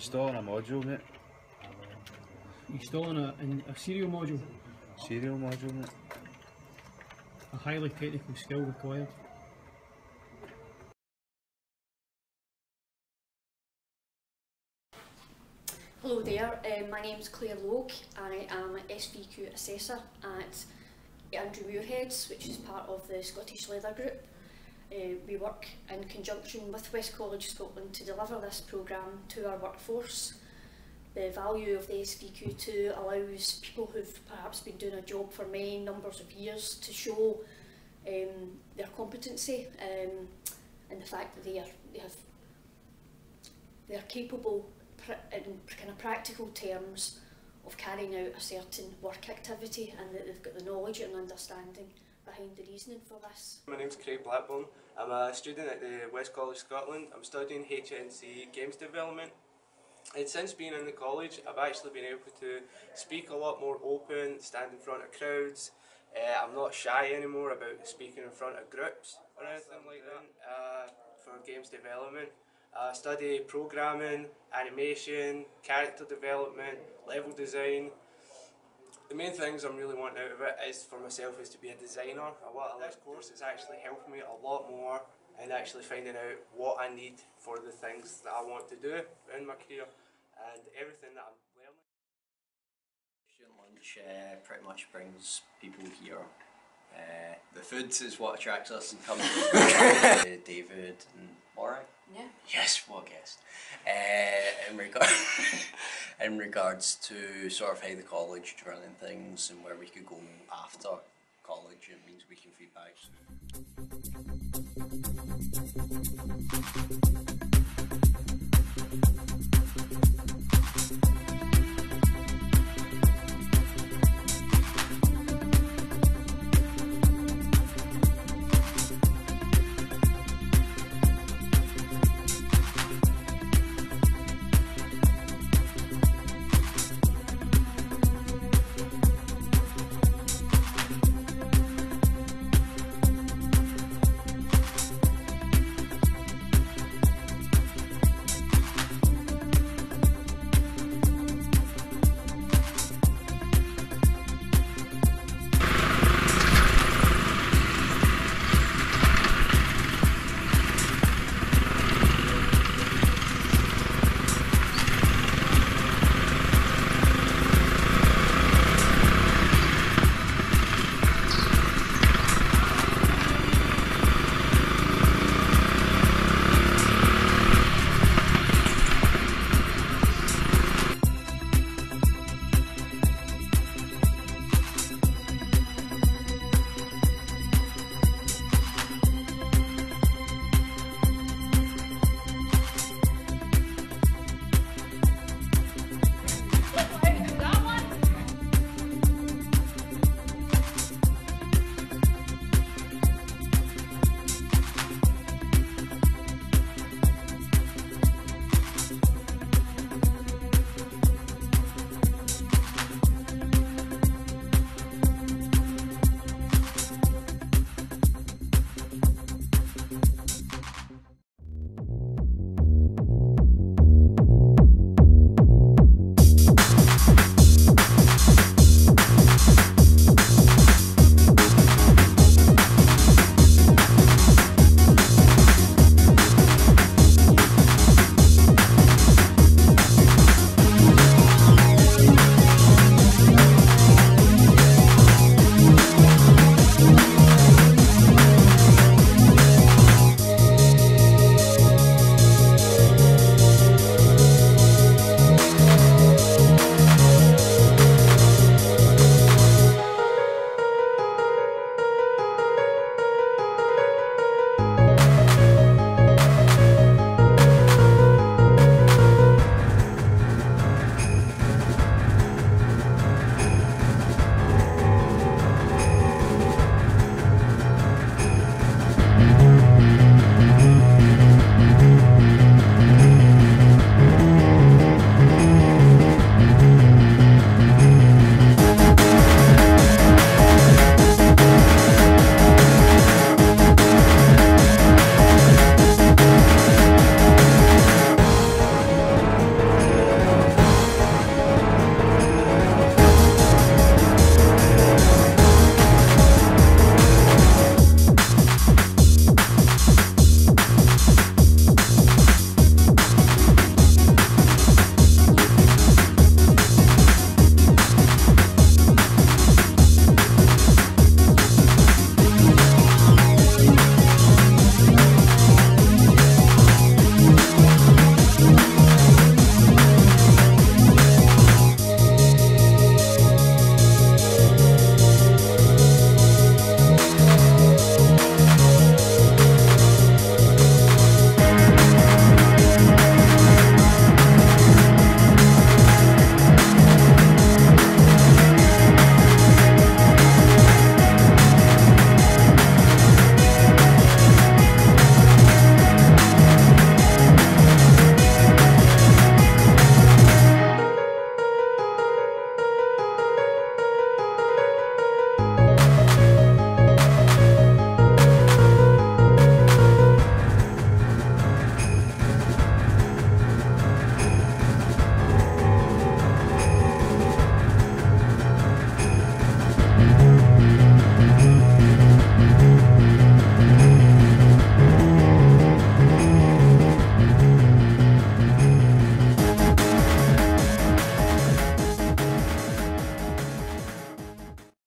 installing a module, mate. Installing a, in a serial module, Serial module, mate. a highly technical skill required. Hello there, um, my name is Claire Logue. I am an SVQ assessor at Andrew Muirheads, which is part of the Scottish Leather Group. Uh, we work in conjunction with West College Scotland to deliver this programme to our workforce. The value of the SVQ2 allows people who've perhaps been doing a job for many numbers of years to show um, their competency um, and the fact that they, are, they have they are capable in kind of practical terms of carrying out a certain work activity and that they've got the knowledge and understanding behind the reasoning for this. My name's Craig Blackburn. I'm a student at the West College Scotland. I'm studying HNC Games Development. And since being in the college, I've actually been able to speak a lot more open, stand in front of crowds. Uh, I'm not shy anymore about speaking in front of groups or anything like that uh, for games development. I study programming, animation, character development, level design. The main things I'm really wanting out of it is for myself is to be a designer. A lot of this course is actually helping me a lot more in actually finding out what I need for the things that I want to do in my career and everything that I'm learning. Student lunch uh, pretty much brings people here. Uh, the food is what attracts us and comes. uh, David and Laura. Yeah. Yes, a guest. Uh, in regard, in regards to sort of how the college is running things and where we could go after college, it means we can feed feedback.